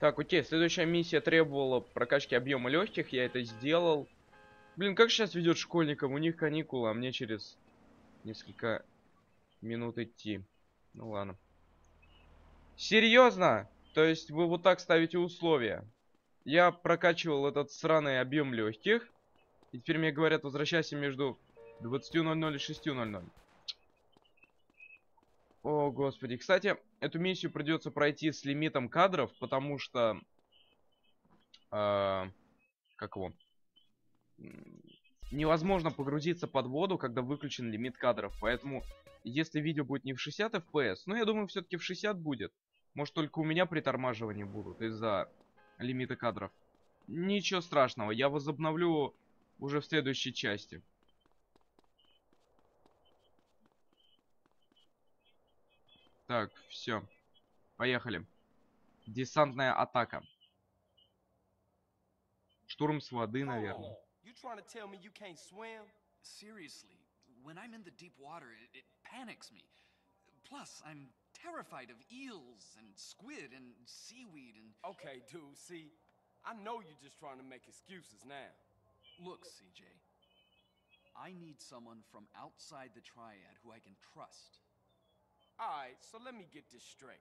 Так, окей, следующая миссия требовала прокачки объема легких, я это сделал. Блин, как сейчас ведет школьникам? У них каникулы, а мне через несколько минут идти. Ну ладно. Серьезно? То есть вы вот так ставите условия? Я прокачивал этот сраный объем легких. И теперь мне говорят, возвращайся между 20.00 и 6.00. О, господи. Кстати, эту миссию придется пройти с лимитом кадров, потому что... Э, как его? Невозможно погрузиться под воду, когда выключен лимит кадров. Поэтому, если видео будет не в 60 FPS, ну, я думаю, все-таки в 60 будет. Может, только у меня притормаживания будут из-за лимита кадров. Ничего страшного, я возобновлю уже в следующей части. Так, все. Поехали. Десантная атака. Штурм с воды, наверное. Seriously, when I'm in the deep water, it, it panics me. Plus, I'm terrified of eels and squid and seaweed and. Okay, dude, see, I know you're just trying to make excuses now. Look, CJ. I need someone from outside the triad who I can trust. Alright, so let me get this straight.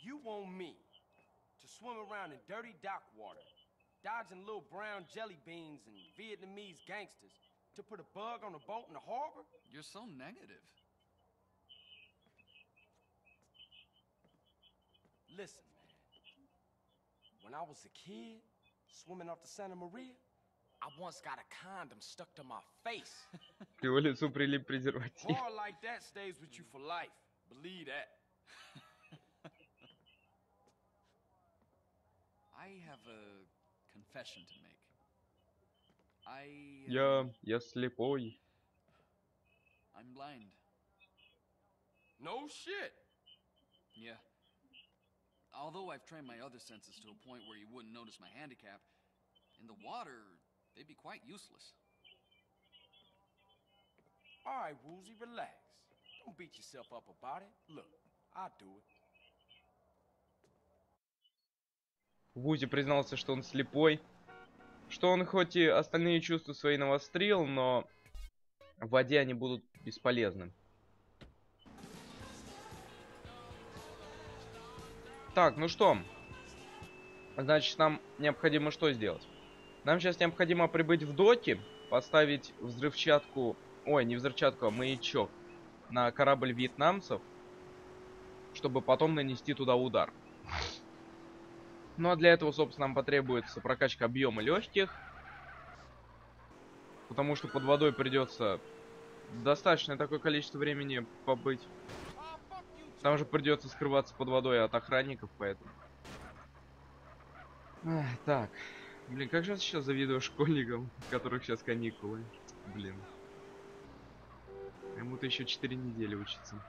You want me to swim around in dirty dock water, dodging little brown jelly beans and Vietnamese gangsters to put a bug on a boat in the harbor? You're so negative. Listen, man. When I was a kid, swimming off the Santa Maria, I once got a condom stuck to my face. К его лицу прилип презерватив. Boy like that stays with you for life. Believe that. I have a confession to make. I. uh, Я... я слепой. I'm blind. No shit. Yeah. Although I've trained my other senses to a point where you wouldn't notice my handicap, in the water, they'd be quite useless. Alright, Woozy, relax. Don't beat yourself up about it. Look, I'll do it. Вузи признался, что он слепой. Что он хоть и остальные чувства свои навострил, но в воде они будут бесполезны. Так, ну что? Значит, нам необходимо что сделать? Нам сейчас необходимо прибыть в доки, поставить взрывчатку... Ой, не взрывчатку, а маячок на корабль вьетнамцев, чтобы потом нанести туда удар. Ну а для этого, собственно, нам потребуется прокачка объема легких. Потому что под водой придется достаточное такое количество времени побыть. Там же придется скрываться под водой от охранников, поэтому. Ах, так. Блин, как же я сейчас завидую школьникам, у которых сейчас каникулы. Блин. Ему-то еще 4 недели учиться.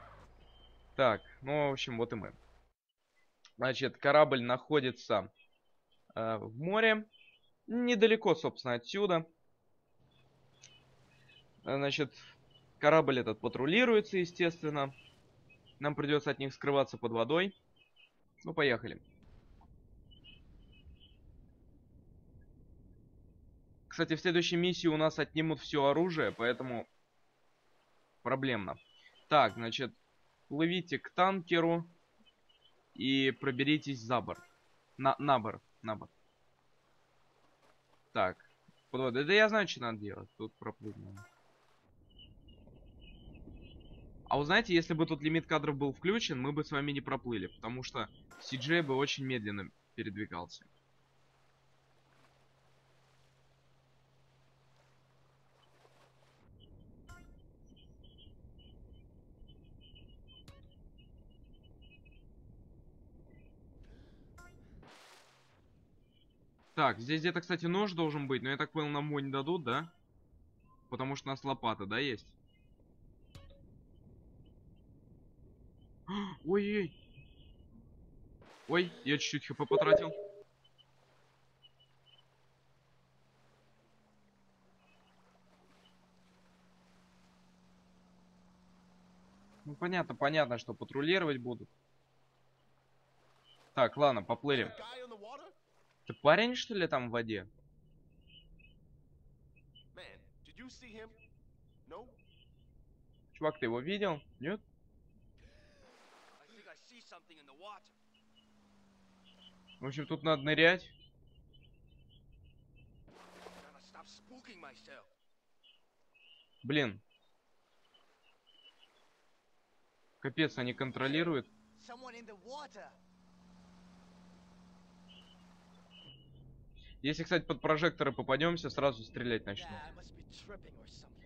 Так, ну, в общем, вот и мы. Значит, корабль находится э, в море. Недалеко, собственно, отсюда. Значит, корабль этот патрулируется, естественно. Нам придется от них скрываться под водой. Ну, поехали. Кстати, в следующей миссии у нас отнимут все оружие, поэтому проблемно. Так, значит, плывите к танкеру и проберитесь за борт. На, на борт, на борт. Так, водой. Да я знаю, что надо делать. Тут проплыть. А вы знаете, если бы тут лимит кадров был включен, мы бы с вами не проплыли, потому что CJ бы очень медленно передвигался. Так, здесь где-то, кстати, нож должен быть, но я так понял, нам его не дадут, да? Потому что у нас лопата, да, есть? Ой-ой. Ой, я чуть-чуть хп потратил. Ну понятно, понятно, что патрулировать будут. Так, ладно, поплыли. That guy on the water? Ты парень, что ли, там в воде? Чувак, ты его видел? Нет? В общем, тут надо нырять. Блин. Капец, они контролируют. Someone in the water. Если, кстати, под прожекторы попадемся, сразу стрелять начну.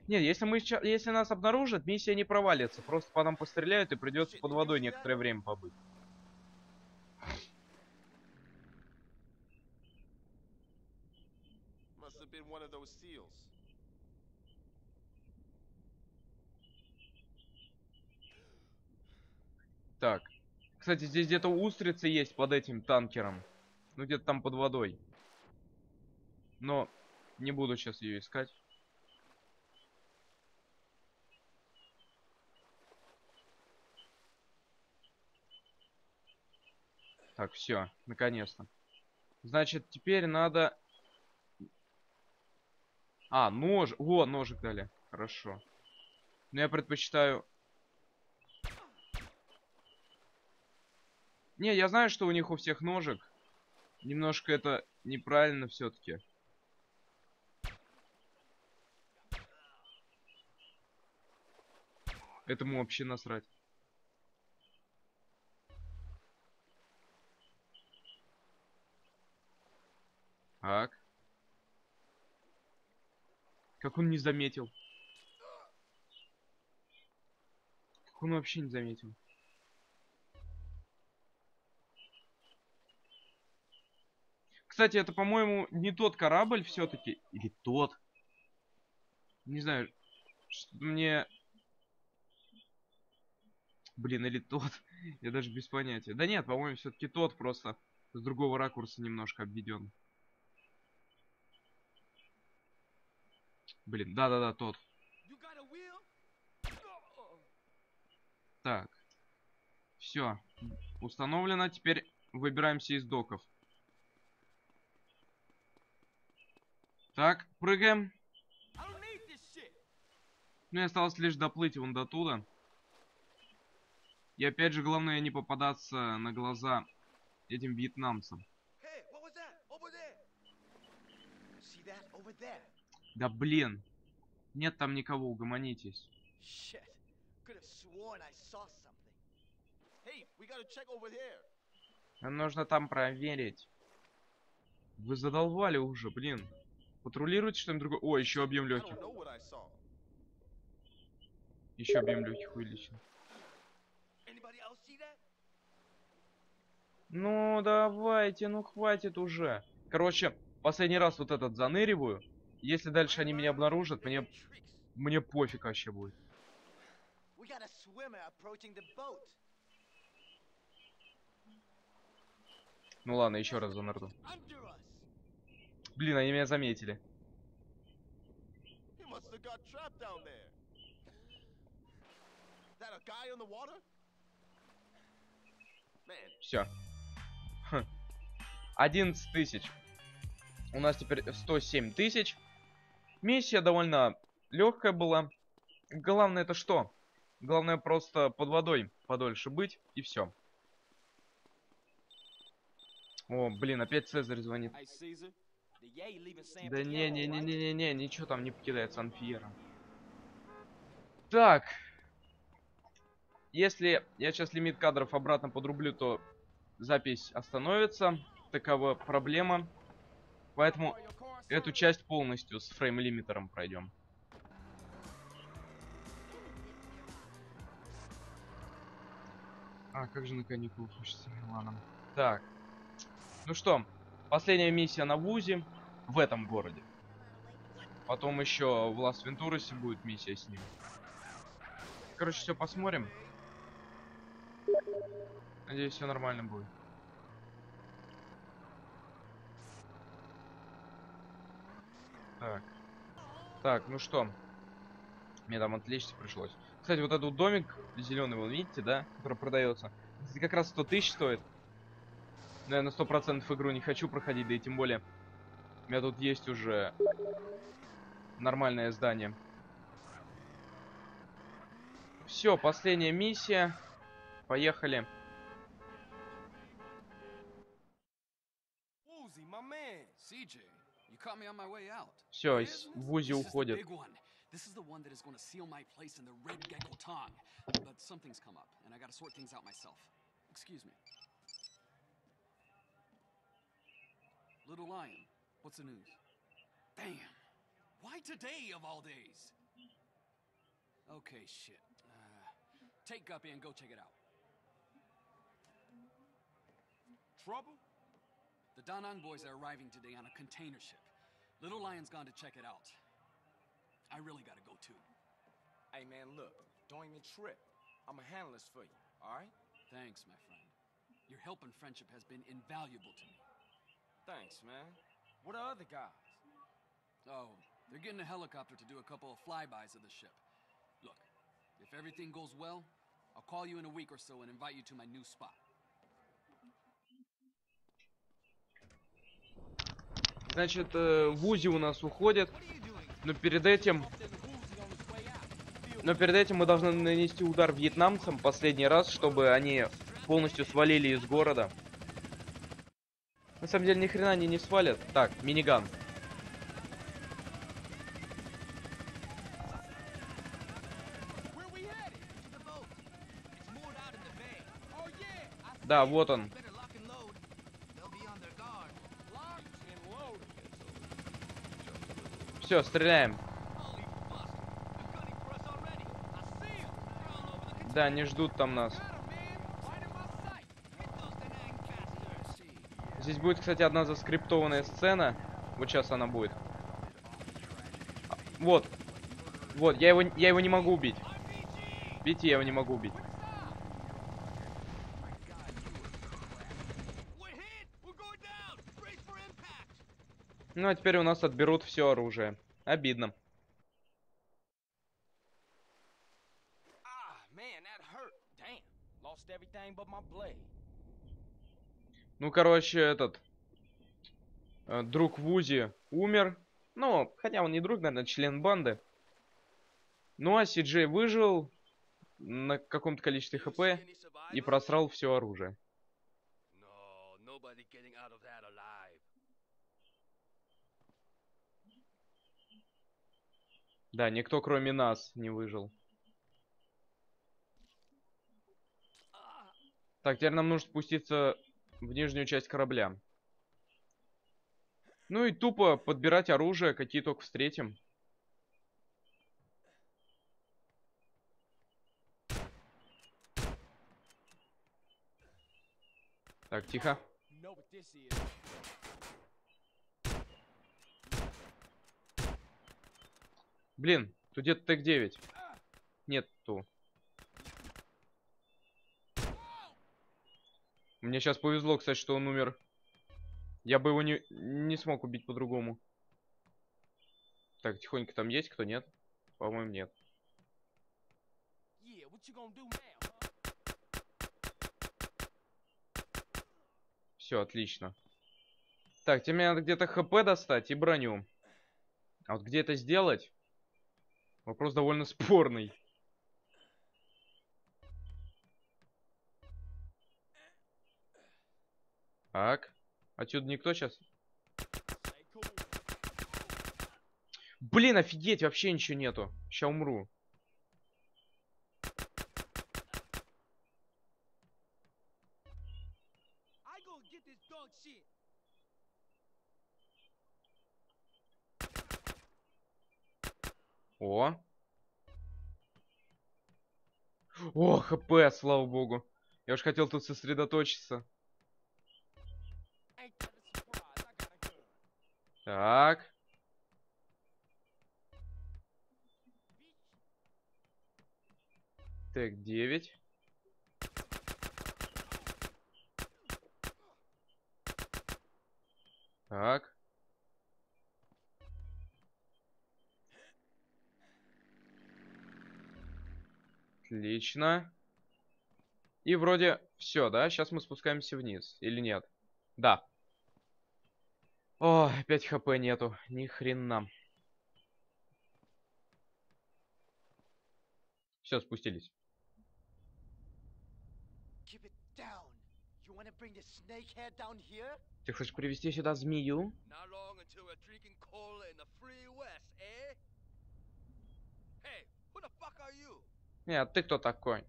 Нет, если мы если нас обнаружат, миссия не провалится. Просто по нам постреляют и придется под водой некоторое время побыть. Так. Кстати, здесь где-то устрицы есть под этим танкером. Ну, где-то там под водой. Но не буду сейчас ее искать. Так, все, наконец-то. Значит, теперь надо... А, нож. О, ножик дали. Хорошо. Но я предпочитаю Не, я знаю, что у них у всех ножек. Немножко это неправильно все-таки. Этому вообще насрать. Так. Как он не заметил? Как он вообще не заметил? Кстати, это, по-моему, не тот корабль все-таки. Или тот. Не знаю. Мне... Блин, или тот. Я даже без понятия. Да нет, по-моему, все-таки тот просто с другого ракурса немножко обведен. Блин, да-да-да, тот. Так. Все. Установлено. Теперь выбираемся из доков. Так, прыгаем. Ну и осталось лишь доплыть вон до туда. И опять же, главное не попадаться на глаза этим вьетнамцам. Hey. Да блин. Нет там никого, угомонитесь. Hey. Нам нужно там проверить. Вы задолбали уже, блин. Патрулируйте что-нибудь другое. О, еще объем легких. Еще объем легких увеличен. Anybody else see that? Ну, давайте, ну хватит уже. Короче, последний раз вот этот заныриваю. Если дальше они меня обнаружат, мне, мне пофиг вообще будет. Ну ладно, еще раз занырну. Блин, они меня заметили. That a guy on the water? Все. 11 тысяч. У нас теперь 107 тысяч. Миссия довольно легкая была. Главное это что? Главное просто под водой подольше быть и все. О, блин, опять Цезарь звонит. Да не, Fierro, не, не, right? не, не, не, ничего там не покидает Санфьера. Так. Если я сейчас лимит кадров обратно подрублю, то запись остановится. Такова проблема. Поэтому эту часть полностью с frame limiter ом пройдем. А, как же на каникулы хочется Миланом. Так. Ну что, последняя миссия на Вузе в этом городе. Потом еще в Лас-Вентурасе будет миссия с ним. Короче, все посмотрим. Надеюсь, все нормально будет. Так. Так, ну что? Мне там отлично пришлось. Кстати, вот этот домик зеленый, вы видите, да? Который продается. Это как раз 100 тысяч стоит. Но я на сто процентов игру не хочу проходить, да и тем более у меня тут есть уже нормальное здание. Все, последняя миссия. Поехали. Woozy, Все, This- из Вузи this is the уходит. big one. This is the one that is going to seal my place in the Red Gecko Tong. But something's come up, and I got to sort things out myself. Excuse me. Little Lion, what's the news? Damn. Why today of all days? Okay, shit. Uh, take Guppy and go check it out. Trouble? The Da Nang boys are arriving today on a container ship. Little Lion's gone to check it out. I really gotta go too. Hey, man, look. Don't even trip. I'ma handle this for you, alright? Thanks, my friend. Your help and friendship has been invaluable to me. Thanks, man. What are other guys? Oh, they're getting a helicopter to do a couple of flybys of the ship. Look, if everything goes well, I'll call you in a week or so and invite you to my new spot. Значит, э, Вузи у нас уходит. Но перед этим... Но перед этим мы должны нанести удар вьетнамцам последний раз, чтобы они полностью свалили из города. На самом деле, ни хрена они не свалят. Так, миниган. Where we headed? My sight. Hit those Da Nang bastards. Здесь будет, кстати, одна заскриптованная сцена. Вот сейчас она будет. Вот. Вот, я его, я его не могу убить. Видите, я его не могу убить. Ну, а теперь у нас отберут все оружие. Обидно. Ah. Ну, короче, этот... э, друг Вузи умер. Ну, хотя он не друг, наверное, член банды. Ну, а Си-Джей выжил на каком-то количестве хп и просрал все оружие. No, Да, никто кроме нас не выжил. Так, теперь нам нужно спуститься в нижнюю часть корабля. Ну и тупо подбирать оружие, какие только встретим. Так, тихо. You know what this is. Блин, тут где-то ТЭК-9. Нету. Мне сейчас повезло, кстати, что он умер. Я бы его не, не смог убить по-другому. Так, тихонько там есть кто, нет? По-моему, нет. Все, отлично. Так, тебе надо где-то ХП достать и броню. А вот где это сделать? Вопрос довольно спорный. Так. Отсюда никто сейчас? Блин, офигеть, вообще ничего нету. Ща умру. О, хп, слава богу. Я уж хотел тут сосредоточиться. Так. Так, 9. Так. Отлично. И вроде все, да? Сейчас мы спускаемся вниз. Или нет? Да. О, опять хп нету. Ни хрена. Все, спустились. Keep it down. You wanna bring the snakehead down here? Ты хочешь привести сюда змею? You? Нет, ты кто такой?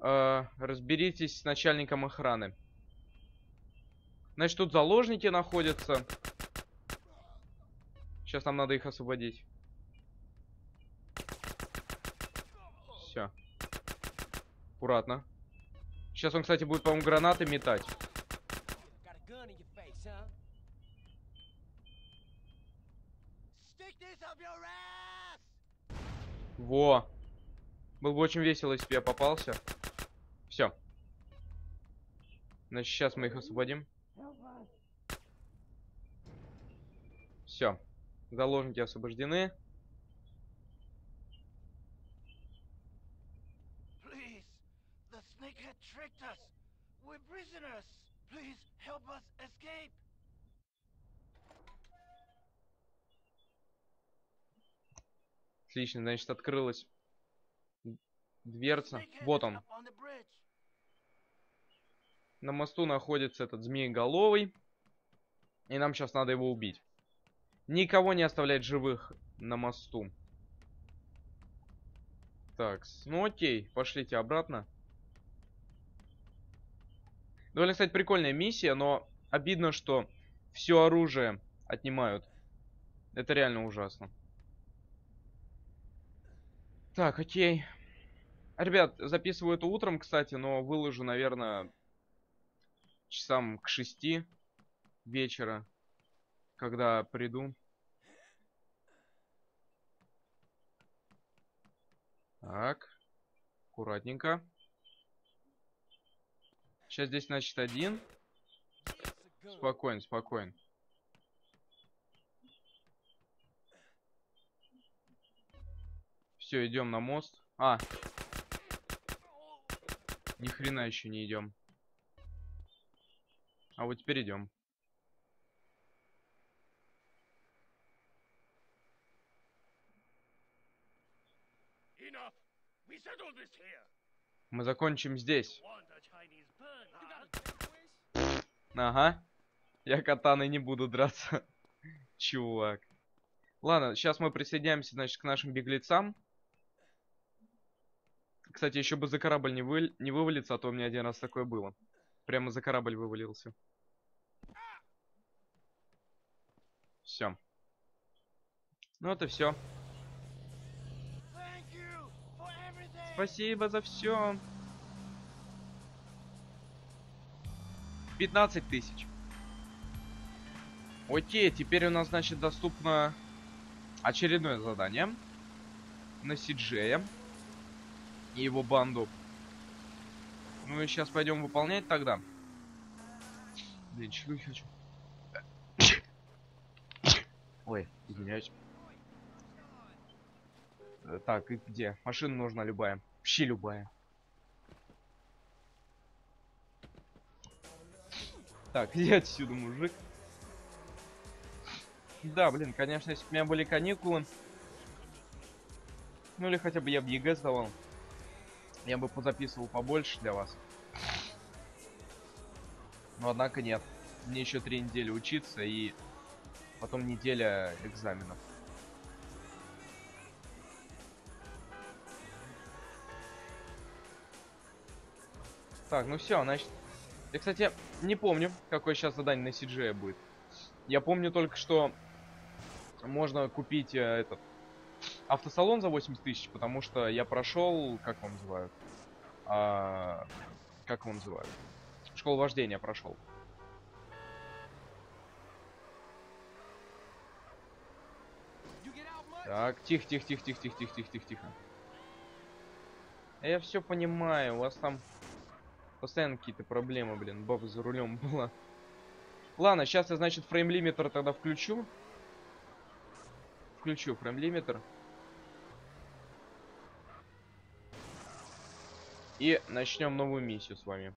Э, разберитесь с начальником охраны. Значит, тут заложники находятся. Сейчас нам надо их освободить. Все. Аккуратно. Сейчас он, кстати, будет, по-моему, гранаты метать. Stick this up your ass! Во. Было бы очень весело, если бы я попался. Все. Значит, сейчас мы их освободим. Все. Заложники освобождены. Please, help us escape. Отлично, значит, открылась дверца. Вот он. На мосту находится этот змееголовый. И нам сейчас надо его убить. Никого не оставлять живых на мосту. Так, ну окей, пошлите обратно. Довольно, кстати, прикольная миссия, но обидно, что все оружие отнимают. Это реально ужасно. Так, окей. Ребят, записываю это утром, кстати, но выложу, наверное, часам к шести вечера, когда приду. Так, аккуратненько. Сейчас здесь, значит, один. Спокойно, спокойно. Все, идем на мост. А. Ни хрена еще не идем. А вот теперь идем. Мы закончим здесь. Ага. Я катаной не буду драться. Чувак. Ладно, сейчас мы присоединяемся, значит, к нашим беглецам. Кстати, еще бы за корабль не, вы... не вывалиться, а то у меня один раз такое было. Прямо за корабль вывалился. Все. Ну это все. Спасибо за все. 15 тысяч. Окей, теперь у нас, значит, доступно очередное задание на Сиджея и его банду. Ну и сейчас пойдем выполнять тогда. Блин, чихнуть хочу. Ой, извиняюсь. Э, Так, и где? Машина нужна любая. Вообще любая. Так, иди отсюда, мужик. Да, блин, конечно, если бы у меня были каникулы, ну или хотя бы я бы ЕГЭ сдавал, я бы позаписывал побольше для вас. Но однако нет. Мне еще три недели учиться и потом неделя экзаменов. Так, ну все, значит... Я, кстати, не помню, какое сейчас задание на CGI будет. Я помню только, что можно купить э, этот автосалон за 80 тысяч, потому что я прошел, как его называют? А, как его называют? Школу вождения прошел. Так, тихо, тихо, тихо, тихо, тихо, тихо, тихо, тихо, тихо. Я все понимаю, у вас там постоянно какие-то проблемы, блин, баба за рулем была. Ладно, сейчас я, значит, фрейм-лимитер тогда включу. Включу фрейм-лимитер. И начнем новую миссию с вами.